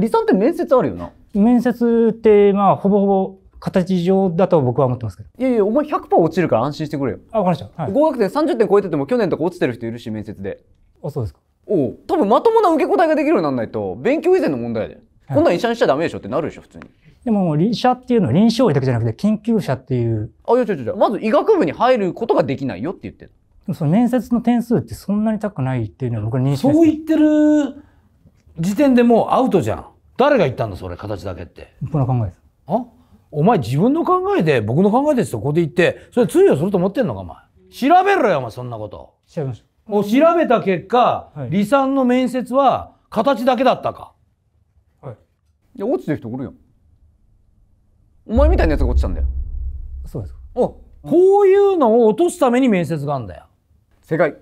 理さんって面接あるよな。面接って、まあ、ほぼほぼ形上だと僕は思ってますけど。いやいや、お前100%落ちるから安心してくれよ。あ、わかりました。はい。合格点30点超えてても去年とか落ちてる人いるし、面接で。あ、そうですか？おう多分まともな受け答えができるようにならないと、勉強以前の問題で。こんなん医者にしちゃダメでしょってなるでしょ、普通に。でも、臨床っていうのは臨床医だけじゃなくて、研究者っていう、あ、いや、違う違う違う。まず医学部に入ることができないよって言ってる。でもその面接の点数ってそんなに高くないっていうのは僕は認識です。そう言ってる時点でもうアウトじゃん。誰が言ったんだそれ形だけって。僕の考えです。あ？お前自分の考えで僕の考えですとここで言ってそれ通用すると思ってんのかお前？調べろよお前そんなこと。調べましもう調べた結果、はい離散の面接は形だけだったか。た。はい。いや、落ちてる人おるよ。お前みたいなやつが落ちたんだよ。そうですか。おこういうのを落とすために面接があるんだよ。正解。